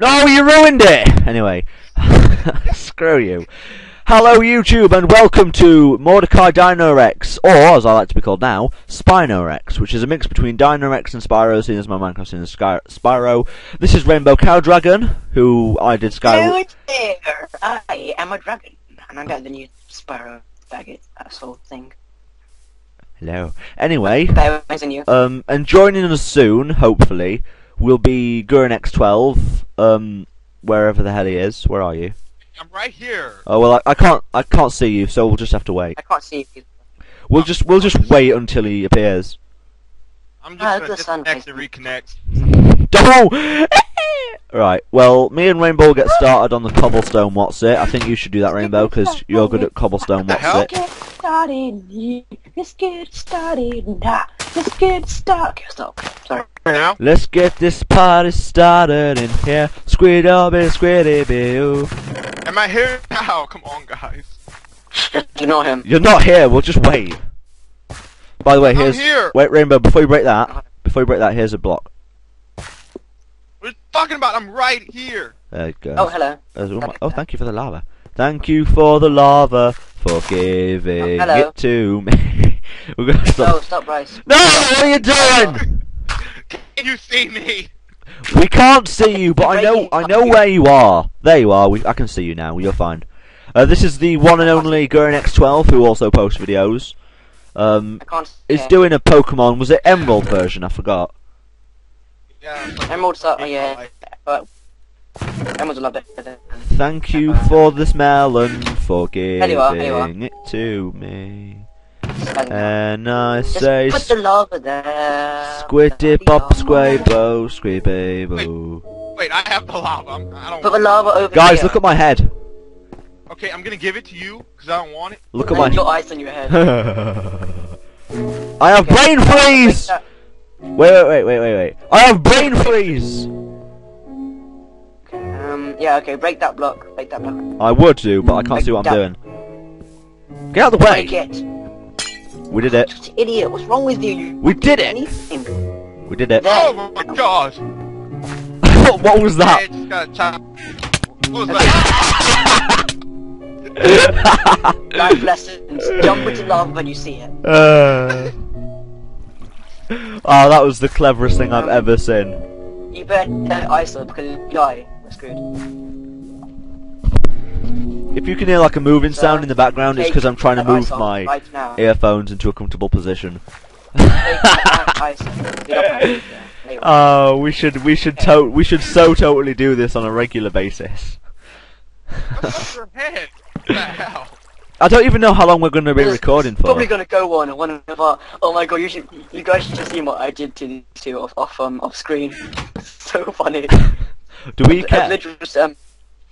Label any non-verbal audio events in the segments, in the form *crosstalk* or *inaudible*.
No, you ruined it! Anyway, *laughs* screw you. Hello YouTube and welcome to Mordecai Dinorex, or as I like to be called now, Spinorex, which is a mix between Dinorex and Spyro, seeing as my Minecraft in Sky- Spyro. This is Rainbow Cow Dragon, who I did Sky. Hello there! I am a dragon, and I'm got the new Spyro faggot asshole thing. Hello. Anyway, Bear with you. um, and joining us soon, hopefully, will be GurenX12, um, wherever the hell he is. Where are you? I'm right here. Oh well, I, I can't, I can't see you, so we'll just have to wait. I can't see you. We'll just, we'll just wait until he appears. I'm Ah, just the gonna sun disconnect and reconnect. Don't. *laughs* right. Well, me and Rainbow get started on the cobblestone. What's it? I think you should do that, Rainbow, because you're good at cobblestone. the What's hell? it? Get started, yeah. let's get started now. Let's get started. Okay, stop. Sorry. Now, Let's get this party started in here. Squid up and squiddy boo. am I here now? Come on, guys. Ignore him. You're not here. We'll just wait. By the way, I'm here's here. wait, Rainbow. Before you break that, before you break that, here's a block. What are you talking about? I'm right here. There you go. Oh, hello. There's oh, thank you for the lava. Thank you for the lava for giving Oh, hello. it to me. *laughs* We're gonna stop. Oh, stop, Bryce. No, what are you doing? *laughs* Can you see me? We can't see you, but I know I know where you are. There you are. We, I can see you now. You're fine. Uh, this is the one and only GurenX12, who also posts videos. Um, is doing a Pokemon. Was it Emerald version? I forgot. Yeah. it's like- Emerald's up, yeah. But Emerald's a lot better. Thank you for this melon for There you are, there you are. giving it to me. Than. And I Just say, put the lava there. squiddy bop Put squabo squibby. Wait, I have the lava. I'm, I don't. the want lava over Guys, here. look at my head. Okay, I'm gonna give it to you because I don't want it. Look at my. your eyes on your head. *laughs* I have Okay. brain freeze. Wait, wait, wait, wait, wait, wait. I have brain freeze! Um, yeah, okay, break that block. Break that block. I would do, but I can't see what I'm doing. Get out of the Break way! it. We did it. Just idiot, what's wrong with you? you We did it! anything. We did it. Oh my god! *laughs* what was that? just got chop. What was that? *laughs* Life lessons. Jump into lava when you see it. uh... *laughs* Oh, that was the cleverest thing I've ever seen. You better uh, ice up because you die. That's good. If you can hear like a moving sound in the background, it's because I'm trying to move my right earphones into a comfortable position. Take *laughs* that ice off. You don't have to, yeah. There you are. Oh, we should we should to we should so totally do this on a regular basis. What's up your head? What the hell? I don't even know how long we're going to be recording for. Probably gonna go on and one of our. Oh my god! You should. You guys should see what I did to these two off off um off screen. *laughs* so funny. *laughs* Do we care? literally just, um,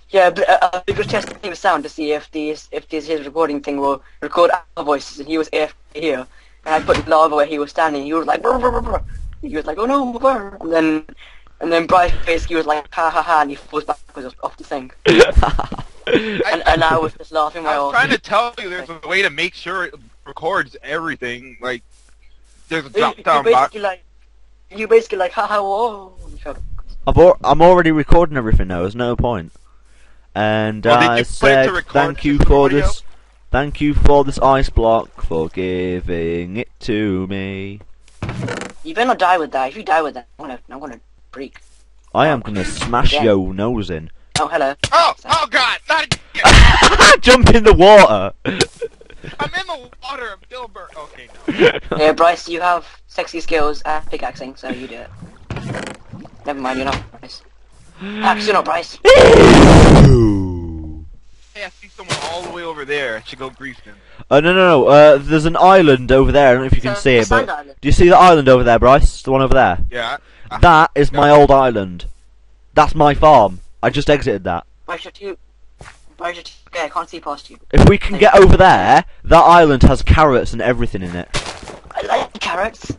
yeah, but, uh, we just testing the sound to see if these if this his recording thing will record our voices, and he was AFK here, and I put lava where he was standing. He was like, brr, brr, brr, brr. he was like, oh no, brr. and then and then Bryce basically was like, ha ha ha, and he falls backwards off the thing, *laughs* and, and I was just laughing my I was trying to tell you there's a way to make sure it records everything. Like, there's a You, drop down box. basically like, you basically like, ha ha, whoa. I've I'm already recording everything now. There's no point. And Well, I you put it to said, thank you for audio? this. Thank you for this ice block for giving it to me. You better not die with that. If you die with that, I'm gonna, I'm gonna freak. I am gonna smash Again. your nose in. Oh hello. Oh, oh god, not again! *laughs* Jump in the water. *laughs* I'm in the water, I'm still burnt. Okay, no. *laughs* Yeah, Bryce, you have sexy skills at pickaxing, so you do it. Never mind, you're not Bryce. Actually, you're Bryce. Hey, I see someone all the way over there. I should go grief them. Oh no no no! Uh, there's an island over there. I don't know if you can So, see a it, but island. do you see the island over there, Bryce? The one over there. Yeah. I- That is my old island. That's my farm. I just exited that. Bryce, you're too... Bryce, you're too... Okay, I can't see past you. If we can get over there, that island has carrots and everything in it. I like carrots.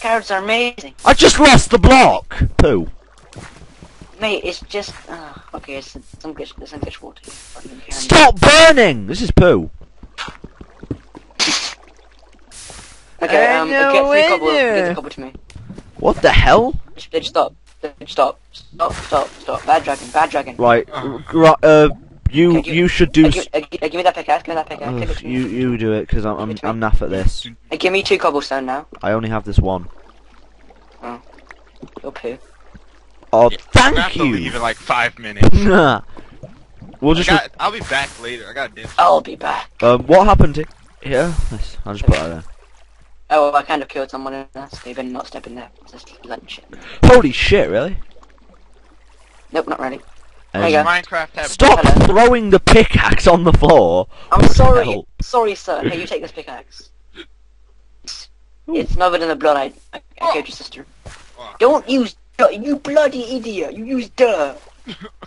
Carrots are amazing. I just lost the block. Pooh. Mate, it's just. Uh, okay, it's some glitch. There's some glitch water. here. Fucking carry me. Stop burning! This is poo. Okay, I um, know get three cobble. Get the cobble to me. What the hell? Bitch, stop. Bitch, stop. Stop, stop, stop. Bad dragon, bad dragon. Right, r- r- uh, you Okay, give- you should Uh, do. give, uh, gi- uh, give me that pickaxe. Give me that pickaxe. Give Ugh, you you do it because I'm I'm, Give it to me. I'm naff at this. Uh, give me two cobblestone now. I only have this one. You're poo. Oh, I'm gonna thank to leave you. in like five minutes. *laughs* Nah. we'll I just. got, I'll be back later. I got dinner. I'll be back. um, what happened he- here? Yes, I'll just put that there. Oh, well, I kind of killed someone in there, so they not step in there. Just lunch. Holy shit! Really? Nope, not really. Um, There you go. Minecraft have Stop Hello. throwing the pickaxe on the floor. I'm What sorry. hell? Sorry, sir. Hey, you take this pickaxe. *laughs* It's smothered in the blood. I, I, I killed your sister. Oh. Don't use dirt, you bloody idiot. You use dirt.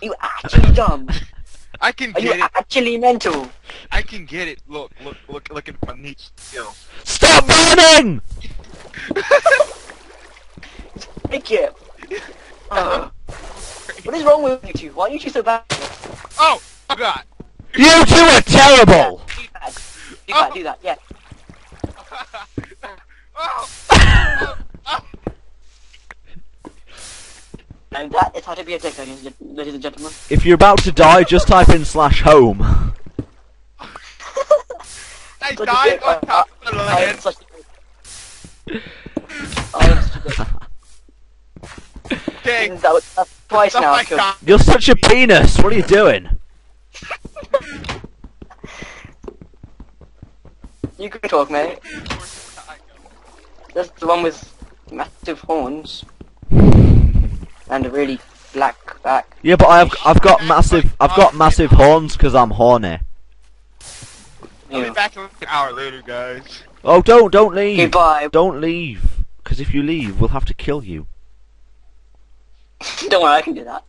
You actually dumb. *laughs* I can Are you get it. actually mental? I can get it. Look, look, look, look at my niche skills. Stop burning! Take it. Ugh. what is wrong with you two? Why are you two so bad? Oh, oh God. You two are terrible. Do that. Do that. Do that. Yeah. *laughs* oh. *laughs* And that is how to be a dick, ladies and gen- ladies and gentlemen. If you're about to die, just type in slash home. I Such died on top of the I am land. such a dick. I am such a dick. Okay. That was that's twice Oh now. my God. You're such a penis. What are you doing? You can talk, mate. That's the one with massive horns and a really black back. Yeah, but I've I've got massive I've got massive horns because I'm horny. I'll be back in like an hour later, guys. Oh, don't don't leave. Goodbye. Don't leave. Because if you leave, we'll have to kill you. *laughs* Don't worry, I can do that.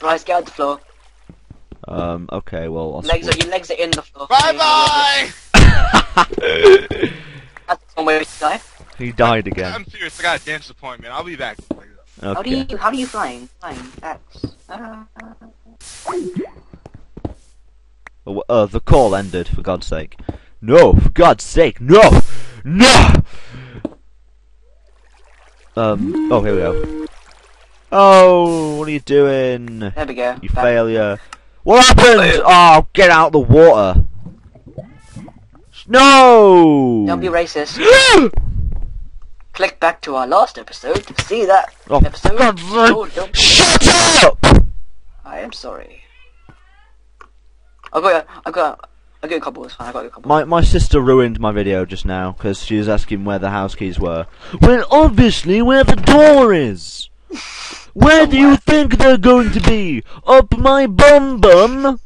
Bryce, get on the floor. Um. Okay. Well. I'll Legs are your legs are in the floor. Bye bye. *laughs* That's one way to die. he died again. I'm serious. I got a dentist appointment. I'll be back later. How do you how do you flying? Flying X. Uh, Oh, Uh, the call ended. For God's sake. No. For God's sake. No. No. Um. Oh, here we go. Oh, what are you doing? there we go. You Back. failure. What happened? Oh, get out the water. No! Don't be racist. *gasps* *laughs* Click back to our last episode to see that oh, episode. God's Oh, don't- Shut up! I am sorry. I got I got I got a couple. It's fine. I got a couple. My my sister ruined my video just now because she was asking where the house keys were. Well, obviously where the door is. Where do you think they're going to be? Up my bum bum?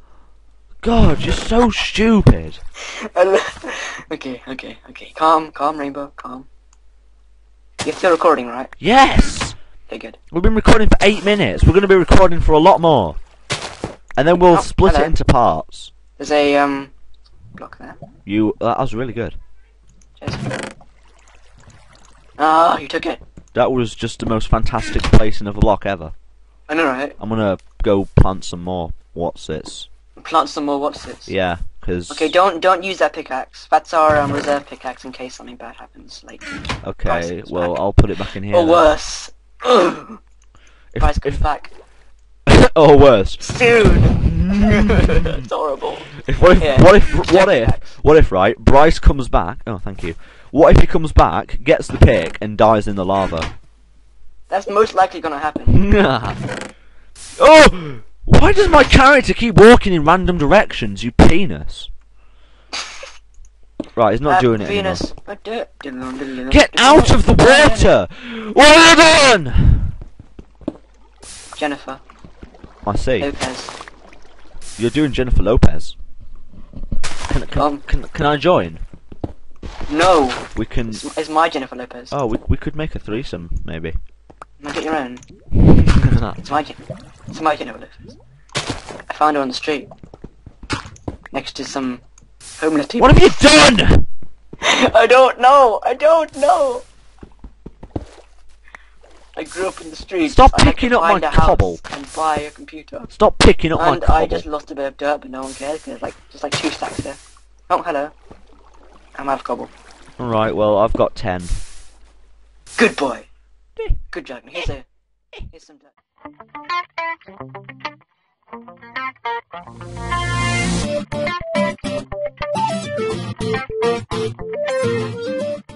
God, you're so stupid. *laughs* okay, okay, okay. Calm, calm, Rainbow, calm. You're still recording, right? Yes. Okay, good. We've been recording for eight minutes. We're going to be recording for a lot more. And then we'll Oh, split hello. it into parts. There's a um block there. You, that was really good. Cheers. Ah, you took it. That was just the most fantastic placing of a block ever. I know, right? I'm gonna go plant some more. What's this? Plant some more. What's this? Yeah, because Okay, don't don't use that pickaxe. That's our um, reserve pickaxe in case something bad happens. Like okay. Well, back. I'll put it back in here. or then. worse. If, Price comes if, back *laughs* or worse. soon. *laughs* it's horrible. If what if Yeah, what if reserve what if what if right? Bryce comes back. Oh, thank you. What if he comes back, gets the pick, and dies in the lava? That's most likely gonna happen. *laughs* oh! Why does my character keep walking in random directions, you penis? Right, he's not Uh, doing it Venus. anymore. Get out of the water! What have you done? Jennifer I see. Lopez. You're doing Jennifer Lopez. Can, can, Um. can, can I join? No, We can. it's, it's my Jennifer Lopez. Oh, we, we could make a threesome, maybe. Make it your own. It's my It's my Jennifer Lopez. I found her on the street. Next to some homeless people. what have you done? *laughs* I don't know. I don't know. I grew up in the streets. Stop I picking up my find a house cobble. And buy a computer. Stop picking up my And. I just lost a bit of dirt, but no one cares. 'cause There's like just like two stacks there. Oh, hello. I'm out of cobble. Alright, well, I've got ten. Good boy. Eh. Good job. Here's a here's some dirt. Thank you.